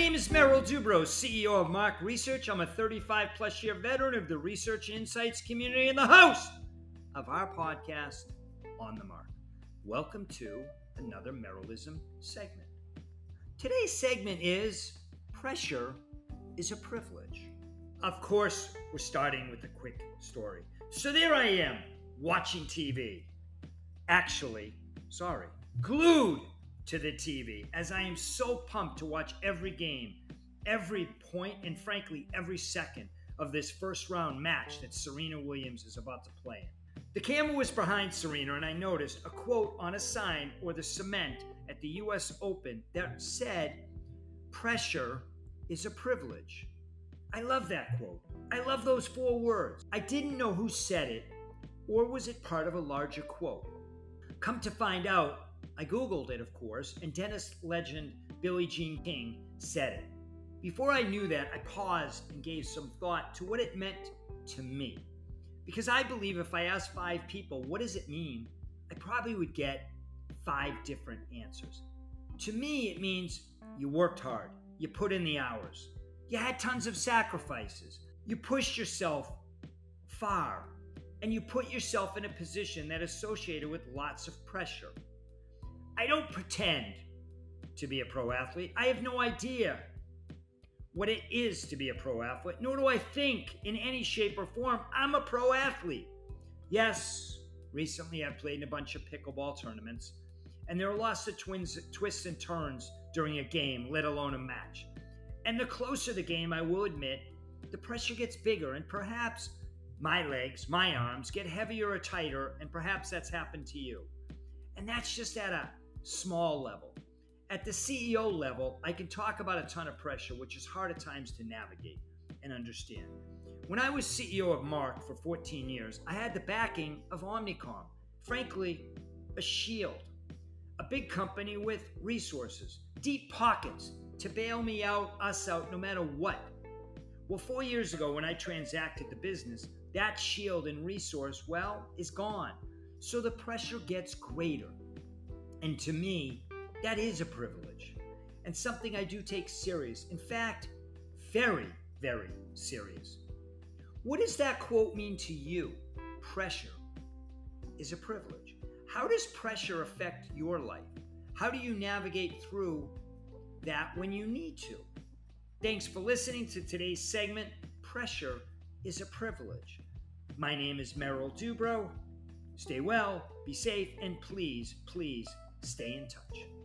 name is Merrill Dubrow, CEO of MARC Research. I'm a 35 plus year veteran of the research insights community and the host of our podcast, On the Mark. Welcome to another Merrillism segment. Today's segment is Pressure is a Privilege. Of course, we're starting with a quick story. So there I am, watching TV. Actually, sorry, glued to the TV as I am so pumped to watch every game, every point, and frankly, every second of this first round match that Serena Williams is about to play in. The camera was behind Serena, and I noticed a quote on a sign or the cement at the US Open that said, Pressure is a privilege. I love that quote. I love those four words. I didn't know who said it, or was it part of a larger quote? Come to find out, I Googled it, of course, and tennis legend Billie Jean King said it. Before I knew that, I paused and gave some thought to what it meant to me. Because I believe if I asked five people, what does it mean? I probably would get five different answers. To me, it means you worked hard, you put in the hours, you had tons of sacrifices, you pushed yourself far, and you put yourself in a position that associated with lots of pressure. I don't pretend to be a pro athlete. I have no idea what it is to be a pro athlete, nor do I think in any shape or form I'm a pro athlete. Yes, recently I've played in a bunch of pickleball tournaments, and there are lots of twins, twists and turns during a game, let alone a match. And the closer the game, I will admit, the pressure gets bigger, and perhaps my legs, my arms get heavier or tighter, and perhaps that's happened to you. And that's just at a small level. At the CEO level, I can talk about a ton of pressure, which is hard at times to navigate and understand. When I was CEO of MARC for 14 years, I had the backing of Omnicom, frankly, a shield, a big company with resources, deep pockets to bail me out, us out, no matter what. Well, four years ago, when I transacted the business, that shield and resource, well, is gone. So the pressure gets greater. And to me, that is a privilege and something I do take serious. In fact, very, very serious. What does that quote mean to you? Pressure is a privilege. How does pressure affect your life? How do you navigate through that when you need to? Thanks for listening to today's segment Pressure is a Privilege. My name is Merrill Dubrow. Stay well, be safe, and please, please stay in touch.